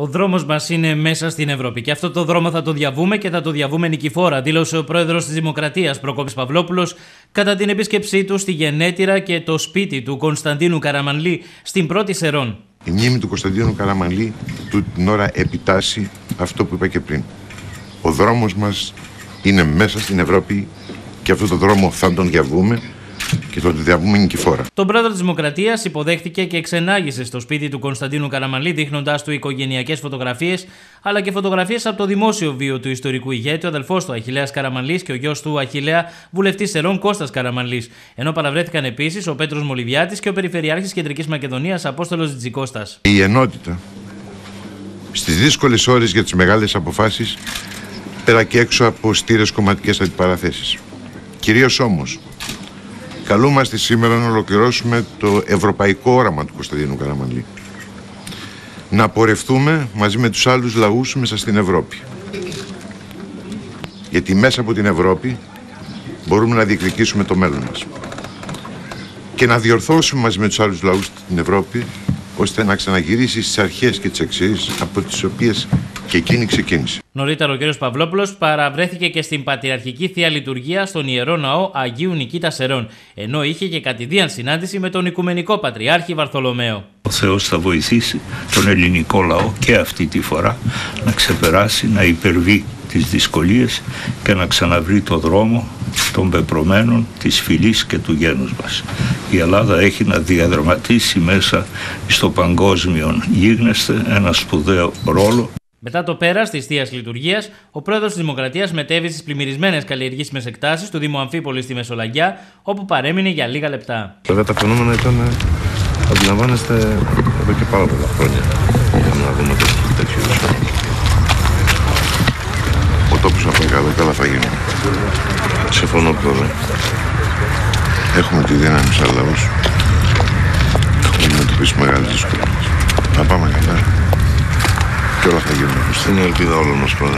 Ο δρόμος μας είναι μέσα στην Ευρώπη και αυτό το δρόμο θα το διαβούμε και θα το διαβούμε νικηφόρα, δήλωσε ο πρόεδρος της Δημοκρατίας Προκόπης Παυλόπουλος κατά την επίσκεψή του στη γενέτειρα και το σπίτι του Κωνσταντίνου Καραμανλή στην πρώτη Σερών. Η μνήμη του Κωνσταντίνου Καραμανλή του την ώρα επιτάσσει αυτό που είπα και πριν. Ο δρόμος μας είναι μέσα στην Ευρώπη και αυτό το δρόμο θα τον διαβούμε και το διαβούμε νικηφόρα. Τον πρόεδρο της Δημοκρατίας υποδέχτηκε και ξενάγησε στο σπίτι του Κωνσταντίνου Καραμαλή, δείχνοντάς του οικογενειακές φωτογραφίες αλλά και φωτογραφίες από το δημόσιο βίο του ιστορικού ηγέτη, ο αδελφός του Αχηλέα Καραμαλής και ο γιος του Αχηλέα, βουλευτής Σερών Κώστας Καραμαλής. Ενώ παραβρέθηκαν επίσης ο Πέτρος Μολυβιάτης και ο Περιφερειάρχης Κεντρικής Μακεδονίας Απόστολος Τζικώστας. Η ενότητα στις δύσκολες ώρες για τις μεγάλες αποφάσεις πέρα και έξω από στήρες κομματικές αντιπαραθέσεις. Κυρίως όμως καλούμαστε σήμερα να ολοκληρώσουμε το ευρωπαϊκό όραμα του Κωνσταντίνου Καραμανλή. Να πορευτούμε μαζί με τους άλλους λαούς μέσα στην Ευρώπη. Γιατί μέσα από την Ευρώπη μπορούμε να διεκδικήσουμε το μέλλον μας. Και να διορθώσουμε μαζί με τους άλλους λαούς στην Ευρώπη ώστε να ξαναγυρίσει στις αρχές και τις αξίες από τις οποίες και εκείνη ξεκίνησε. Νωρίτερα ο κ. Παυλόπουλος παραβρέθηκε και στην Πατριαρχική Θεία Λειτουργία στον Ιερό Ναό Αγίου Νικήτα Σερών, ενώ είχε και κατηδίαν συνάντηση με τον Οικουμενικό Πατριάρχη Βαρθολομαίο. Ο Θεός θα βοηθήσει τον ελληνικό λαό και αυτή τη φορά να ξεπεράσει, να υπερβεί τις δυσκολίες και να ξαναβρει το δρόμο των πεπρωμένων της φυλής και του γένους μας. Η Ελλάδα έχει να διαδραματίσει μέσα στο παγκόσμιο γίγνεσθε ένα σπουδαίο ρόλο μετά το πέρας της Θείας Λειτουργίας, ο πρόεδρος της Δημοκρατίας μετέβη στις πλημμυρισμένες καλλιεργήσιμες εκτάσεις του Δήμου Αμφίπολης στη Μεσολαγιά, όπου παρέμεινε για λίγα λεπτά. Βέβαια τα φαινόμενα ήταν, αντιλαμβάνεστε, εδώ και πάρα πολλά χρόνια για να δούμε τέτοιου είδου Ο τόπος από καλά, καλά θα γίνει. Συμφωνώ πρόεδρε. Έχουμε τη δύναμη σαν λαός. Έχουμε αντιμετωπίσει μεγάλε δυσκολίε. Να πάμε καλά και όλα θα γίνουν. Στην